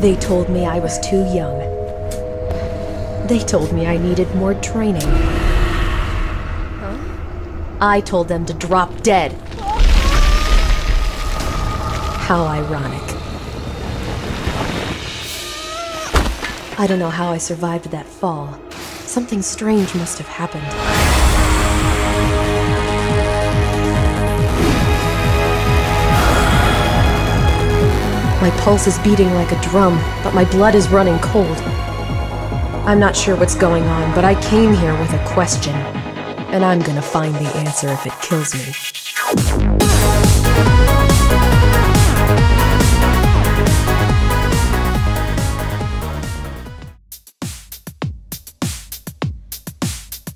They told me I was too young. They told me I needed more training. Huh? I told them to drop dead. How ironic. I don't know how I survived that fall. Something strange must have happened. My pulse is beating like a drum, but my blood is running cold. I'm not sure what's going on, but I came here with a question. And I'm gonna find the answer if it kills me.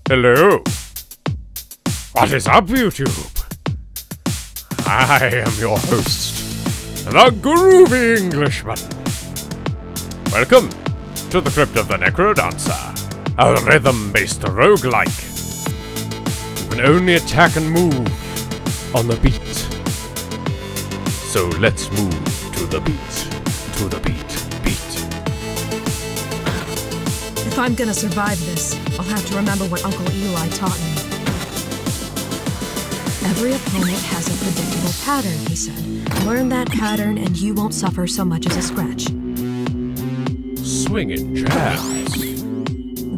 Hello. What is up, YouTube? I am your host, the Groovy Englishman. Welcome to the Crypt of the Necrodancer, a rhythm-based roguelike. You can only attack and move on the beat. So let's move to the beat, to the beat, beat. If I'm gonna survive this, I'll have to remember what Uncle Eli taught me. Every opponent has a predictable pattern, he said. Learn that pattern and you won't suffer so much as a scratch. Swinging jazz.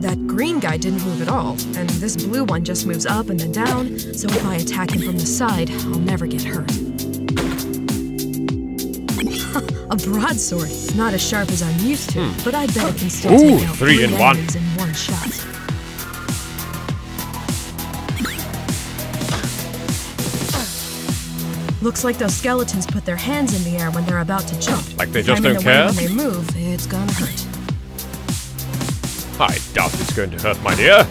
That green guy didn't move at all, and this blue one just moves up and then down, so if I attack him from the side, I'll never get hurt. a broadsword, not as sharp as I'm used to, hmm. but I bet it can still Ooh, take out three in one. in one shot. Looks like those skeletons put their hands in the air when they're about to jump. Like they If just I'm in don't the way care? When they move, it's gonna hurt. I doubt it's going to hurt, my dear.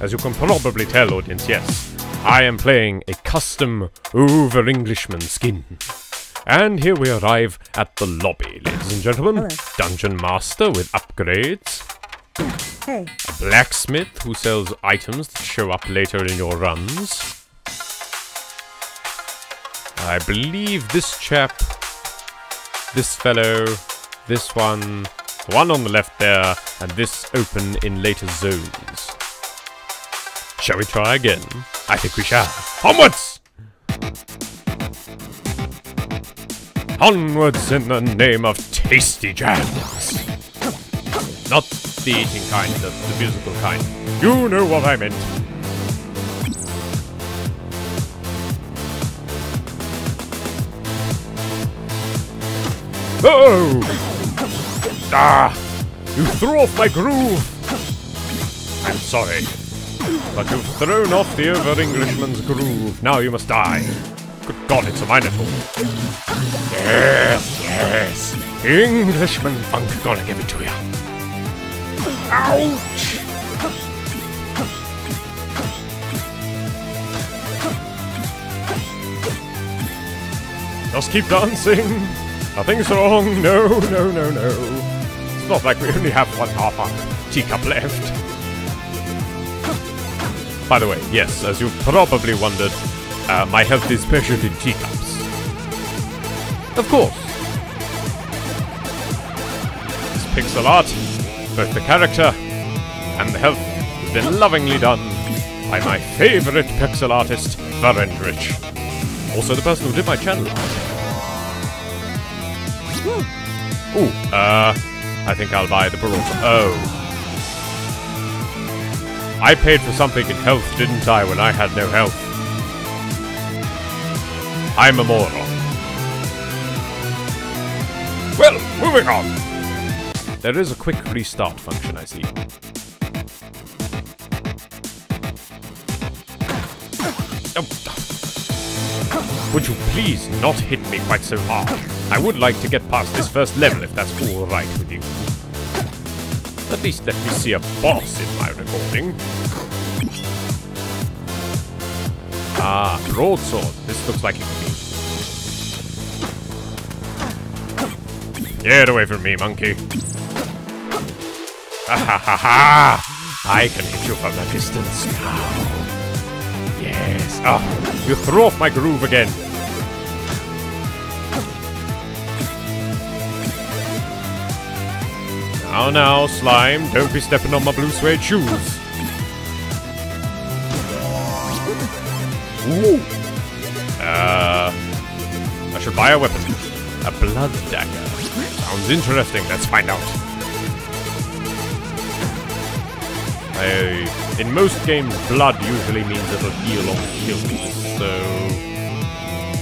As you can probably tell, audience, yes, I am playing a custom over Englishman skin. And here we arrive at the lobby, ladies and gentlemen. Dungeon Master with upgrades. Hey, A blacksmith who sells items that show up later in your runs. I believe this chap, this fellow, this one, the one on the left there, and this open in later zones. Shall we try again? I think we shall. Onwards! Onwards in the name of tasty jams! Not the eating kind, the, the musical kind. You know what I meant. Oh! Ah! You threw off my groove! I'm sorry. But you've thrown off the over Englishman's groove. Now you must die. Good God, it's a Minotaur. Yes, yes. Englishman funk gonna give it to you. Ouch! Just keep dancing. Nothing's wrong. No, no, no, no. It's not like we only have one half a teacup left. By the way, yes, as you probably wondered, uh, my health is measured in teacups. Of course. This pixel art, both the character and the health, has been lovingly done by my favorite pixel artist, Varendrich. Also the person who did my channel. Ooh, uh, I think I'll buy the Barossa. Oh. I paid for something in health, didn't I, when I had no health? I'm a moron. Well, moving on. There is a quick restart function, I see. Oh. Would you please not hit me quite so hard? I would like to get past this first level if that's alright with you. At least let me see a boss in my recording. Ah, broadsword. This looks like it could be. Get away from me, monkey. Ha ha ha ha! I can hit you from a distance now. Yes. Oh, you threw off my groove again. Now, now, slime, don't be stepping on my blue suede shoes. Ooh. Uh, I should buy a weapon. A blood dagger. Sounds interesting. Let's find out. I, in most games, blood usually means it'll heal on kills, so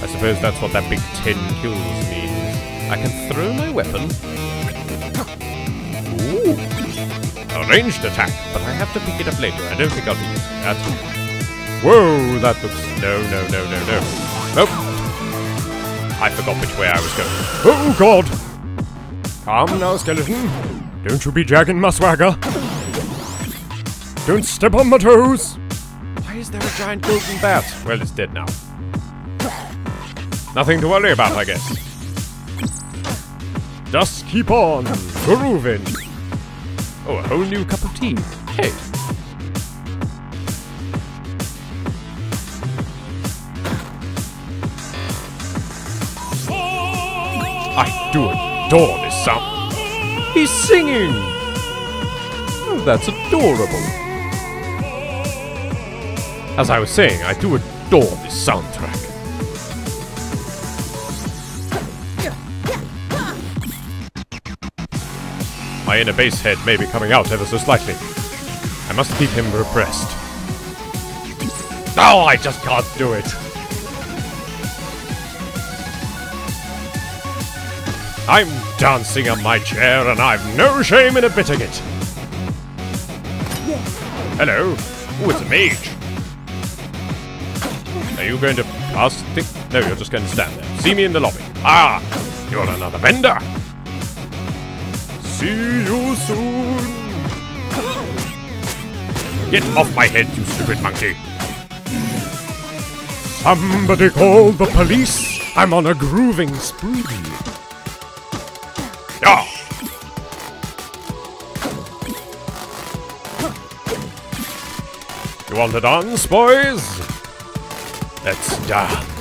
I suppose that's what that big 10 kills means. I can throw my weapon. Ooh. A ranged attack, but I have to pick it up later. I don't think I'll be using that. Whoa, that looks... No, no, no, no, no. Nope. I forgot which way I was going. Oh, God! Calm now, skeleton. Don't you be jagging my swagger. Don't step on my toes! Why is there a giant golden bat? Well, it's dead now. Nothing to worry about, I guess. Just keep on grooving. Oh, a whole new cup of tea. Hey. I do adore this song. He's singing! Oh, that's adorable. As I was saying, I do adore this soundtrack. My inner bass head may be coming out ever so slightly. I must keep him repressed. Oh, I just can't do it. I'm dancing on my chair and I've no shame in admitting it. Hello. Oh, it's a mage. Are you going to thing? No, you're just going to stand there. See me in the lobby. Ah, you're another vendor. See you soon. Get off my head, you stupid monkey. Somebody call the police. I'm on a grooving spree. Ah! You want to dance, boys? Let's dance.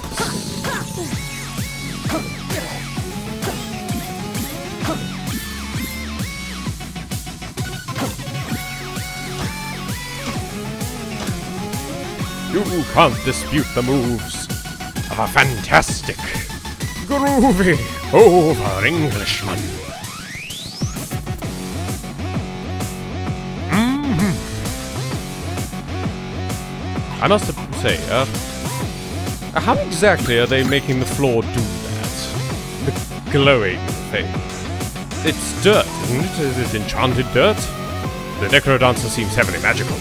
You can't dispute the moves of a fantastic, groovy, over Englishman. Hmm. I must say, uh, how exactly are they making the floor do that? The glowing thing. It's dirt, isn't it? Is it enchanted dirt? The Necrodancer seems heavily magical.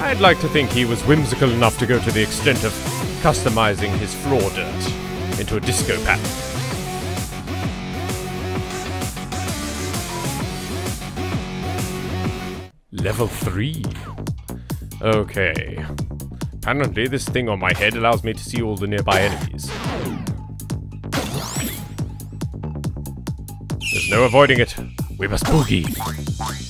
I'd like to think he was whimsical enough to go to the extent of customizing his floor dirt into a disco pattern. Level 3. Okay. Apparently, this thing on my head allows me to see all the nearby enemies. There's no avoiding it. We must boogie.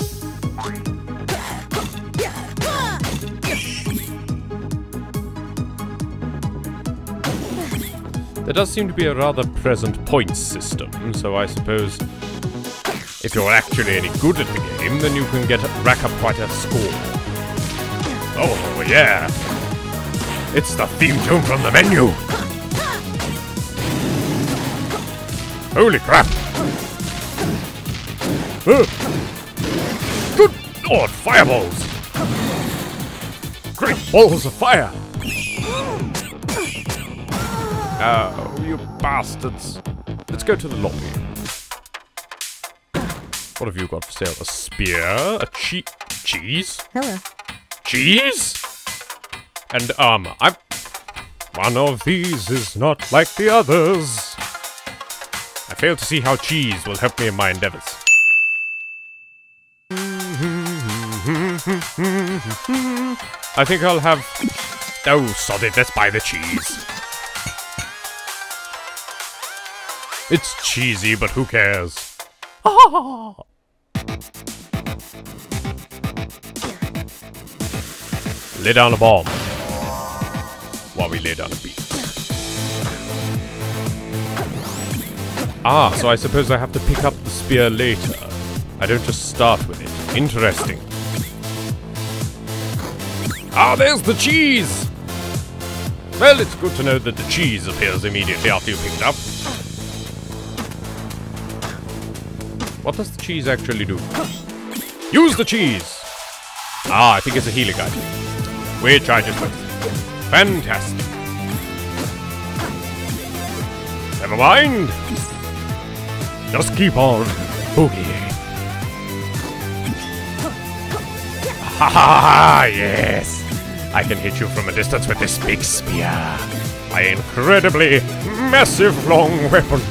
There does seem to be a rather present points system, so I suppose if you're actually any good at the game, then you can get rack up quite a score. Oh, yeah! It's the theme tune from the menu! Holy crap! Uh, good lord, fireballs! Great balls of fire! Oh, bastards. Let's go to the lobby. What have you got for sale? A spear? A che cheese? Hello. Cheese? And um, armor. I'm... One of these is not like the others. I fail to see how cheese will help me in my endeavors. I think I'll have... Oh, sod it, let's buy the cheese. It's cheesy, but who cares? Ah! Lay down a bomb. While we lay down a beat. Ah, so I suppose I have to pick up the spear later. I don't just start with it. Interesting. Ah, there's the cheese! Well, it's good to know that the cheese appears immediately after you pick it up. What does the cheese actually do? Use the cheese! Ah, I think it's a healing item. Which I just noticed. Fantastic. Never mind. Just keep on boogieing. Ha ha ha! Yes! I can hit you from a distance with this big spear. My incredibly massive long weapon.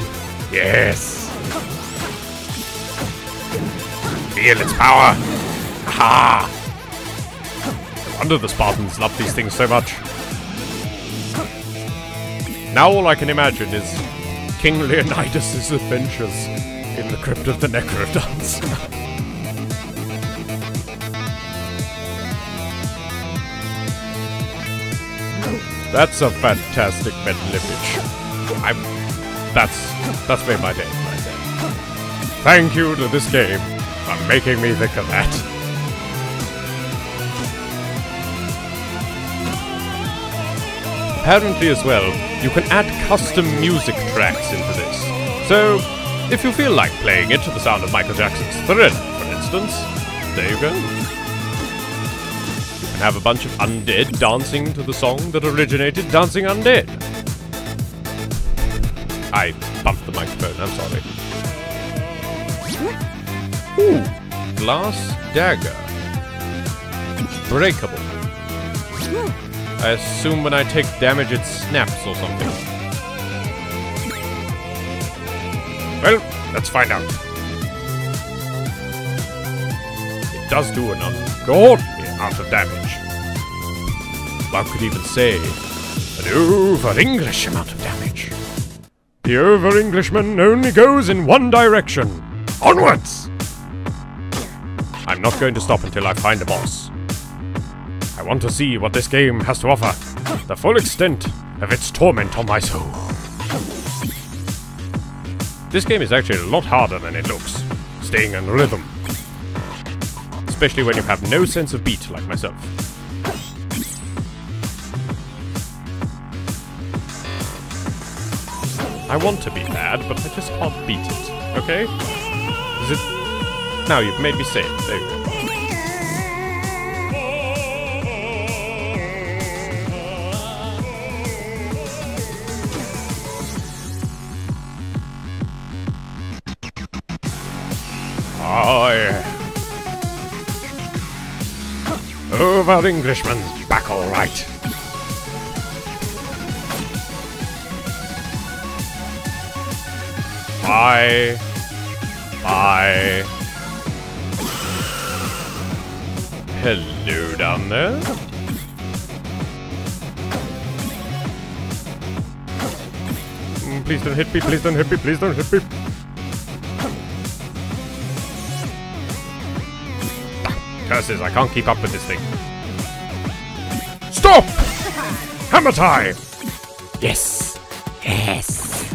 Yes! Feel its power! Ha! Wonder the Spartans love these things so much. Now all I can imagine is King Leonidas' adventures in the crypt of the Necrodons. That's a fantastic mental image. I'm. That's. That's made my day. Thank you to this game for making me think of that. Apparently, as well, you can add custom music tracks into this. So, if you feel like playing it to the sound of Michael Jackson's Thriller, for instance, there you go. You can have a bunch of undead dancing to the song that originated Dancing Undead. I bumped the microphone, I'm sorry. Ooh, glass dagger. Breakable. I assume when I take damage it snaps or something. Well, let's find out. It does do an ungodly amount of damage. One could even say an over-English amount of damage. The over-Englishman only goes in one direction. Onwards! I'm not going to stop until I find a boss. I want to see what this game has to offer. The full extent of its torment on my soul. This game is actually a lot harder than it looks, staying in rhythm. Especially when you have no sense of beat like myself. I want to be bad, but I just can't beat it, okay? Is it... Now you've made me say it, there you go. Oh, yeah. Over Englishman's back all right. Bye. Bye. Hello down there. Mm, Please don't hit me, please don't hit me, please don't hit me. Curses, I can't keep up with this thing. Stop! Hammer time! Yes! Yes!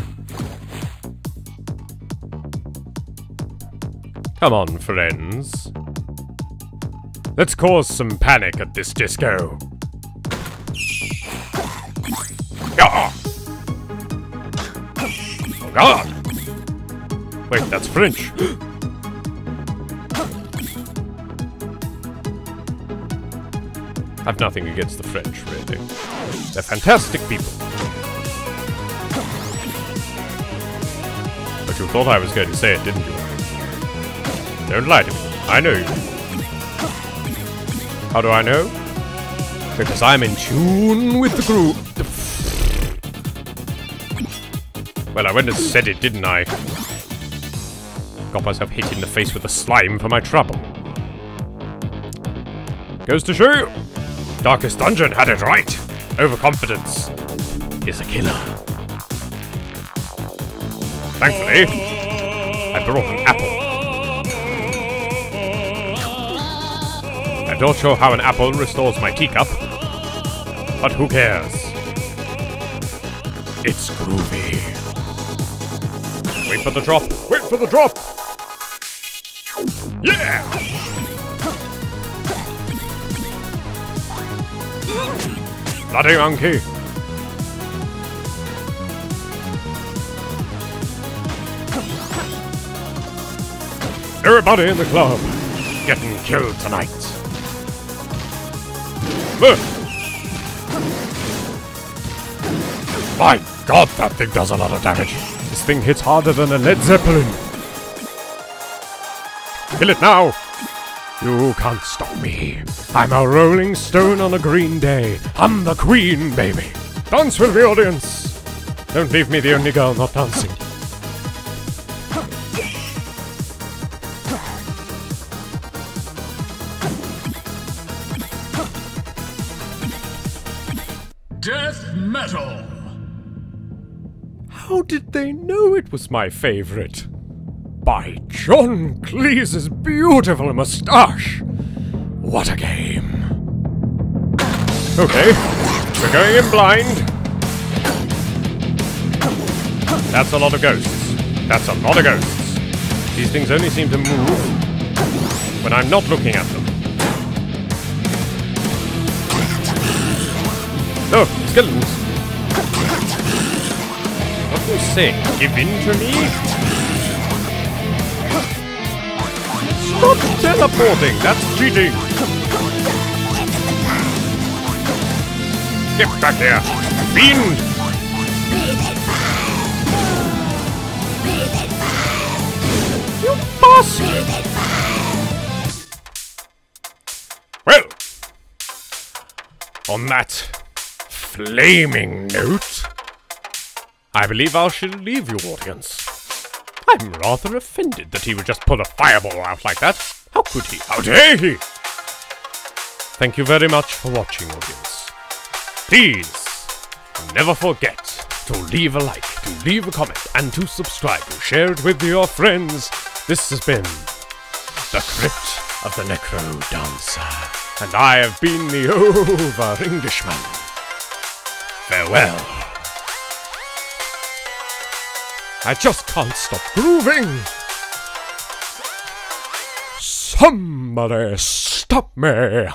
Come on, friends. Let's cause some panic at this disco. Oh god! Wait, that's French. I've nothing against the French, really. They're fantastic people. But you thought I was going to say it, didn't you? Don't lie to me. I know you. How do I know? Because I'm in tune with the group. Well, I went and said it, didn't I? Got myself hit in the face with a slime for my trouble. Goes to show. Darkest Dungeon had it right. Overconfidence is a killer. Thankfully, I brought an apple. Not sure how an apple restores my teacup, but who cares? It's groovy. Wait for the drop! Wait for the drop! Yeah! Bloody monkey! Everybody in the club getting killed tonight. My god, that thing does a lot of damage. This thing hits harder than a Led Zeppelin. Kill it now! You can't stop me. I'm a rolling stone on a green day. I'm the queen, baby. Dance with the audience. Don't leave me the only girl not dancing. How did they know it was my favorite? By John Cleese's beautiful moustache! What a game! Okay, we're going in blind. That's a lot of ghosts. That's a lot of ghosts. These things only seem to move when I'm not looking at them. Oh, skeletons. Say? Give in to me? Stop teleporting! That's cheating! Get back here! Fiend! You bastard! Well, on that flaming note, I believe I shall leave you, audience. I'm rather offended that he would just pull a fireball out like that. How could he? How dare he? Thank you very much for watching, audience. Please, never forget to leave a like, to leave a comment, and to subscribe, to share it with your friends. This has been the Crypt of the Necro Dancer, and I have been the Over Englishman. Farewell. I just can't stop grooving. Somebody stop me.